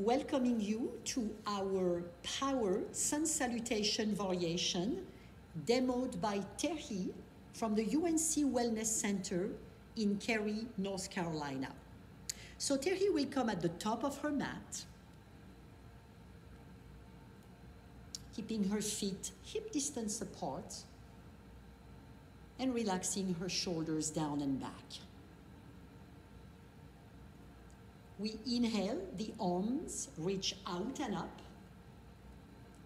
welcoming you to our power sun salutation variation demoed by Terhi from the UNC Wellness Center in Cary, North Carolina. So Terhi will come at the top of her mat, keeping her feet hip distance apart and relaxing her shoulders down and back. We inhale, the arms reach out and up.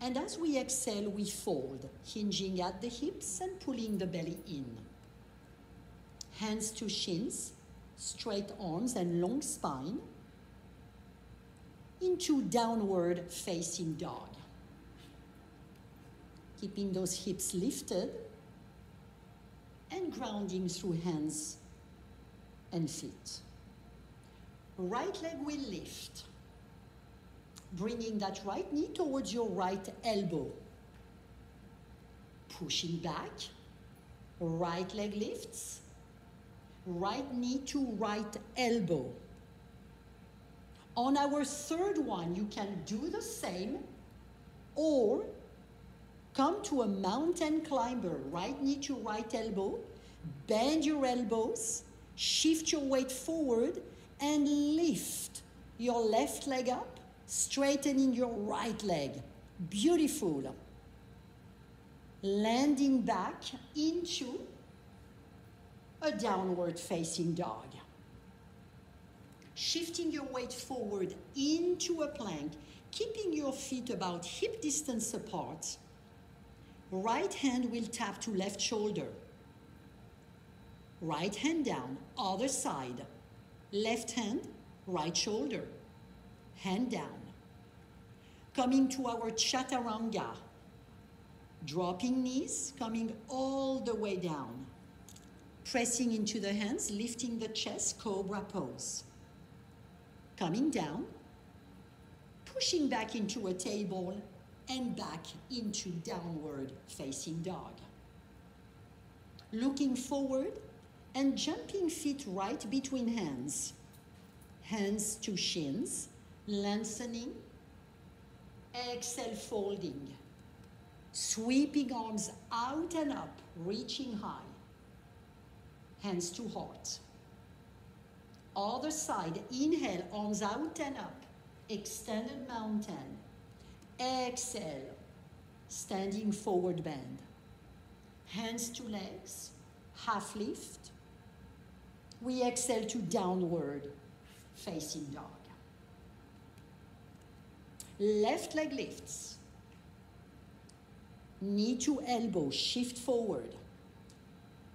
And as we exhale, we fold, hinging at the hips and pulling the belly in. Hands to shins, straight arms and long spine into downward facing dog. Keeping those hips lifted and grounding through hands and feet. Right leg will lift, bringing that right knee towards your right elbow. Pushing back, right leg lifts, right knee to right elbow. On our third one, you can do the same or come to a mountain climber, right knee to right elbow, bend your elbows, shift your weight forward, and lift your left leg up, straightening your right leg. Beautiful. Landing back into a downward facing dog. Shifting your weight forward into a plank, keeping your feet about hip distance apart. Right hand will tap to left shoulder. Right hand down, other side. Left hand, right shoulder. Hand down. Coming to our chaturanga. Dropping knees, coming all the way down. Pressing into the hands, lifting the chest, cobra pose. Coming down. Pushing back into a table and back into downward facing dog. Looking forward and jumping feet right between hands. Hands to shins, lengthening. Exhale, folding. Sweeping arms out and up, reaching high. Hands to heart. Other side, inhale, arms out and up. Extended mountain. Exhale, standing forward bend. Hands to legs, half lift. We exhale to downward facing dog. Left leg lifts. Knee to elbow, shift forward.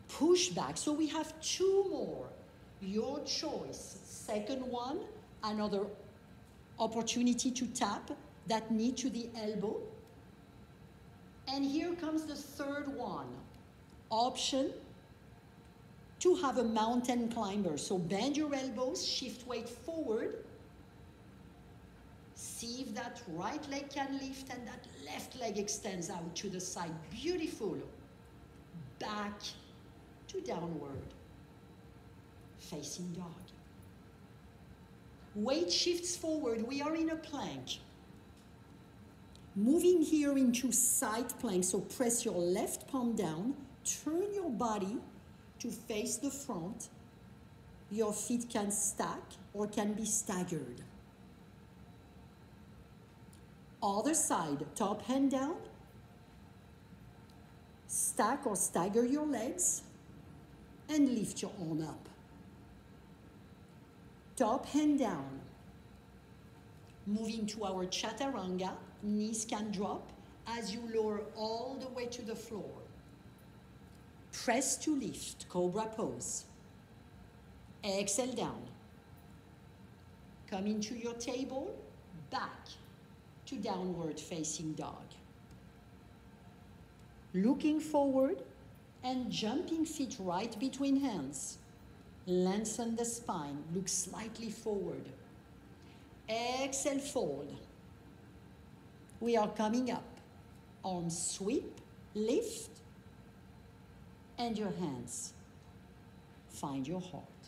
Push back. So we have two more. Your choice. Second one, another opportunity to tap that knee to the elbow. And here comes the third one. Option to have a mountain climber. So bend your elbows, shift weight forward. See if that right leg can lift and that left leg extends out to the side. Beautiful. Back to downward. Facing dog. Weight shifts forward. We are in a plank. Moving here into side plank. So press your left palm down. Turn your body to face the front. Your feet can stack or can be staggered. Other side, top hand down. Stack or stagger your legs and lift your arm up. Top hand down. Moving to our chaturanga, knees can drop as you lower all the way to the floor. Press to lift, cobra pose. Exhale down. Come into your table, back to downward facing dog. Looking forward and jumping feet right between hands. Lengthen the spine, look slightly forward. Exhale, fold. We are coming up. Arms sweep, lift, and your hands. Find your heart.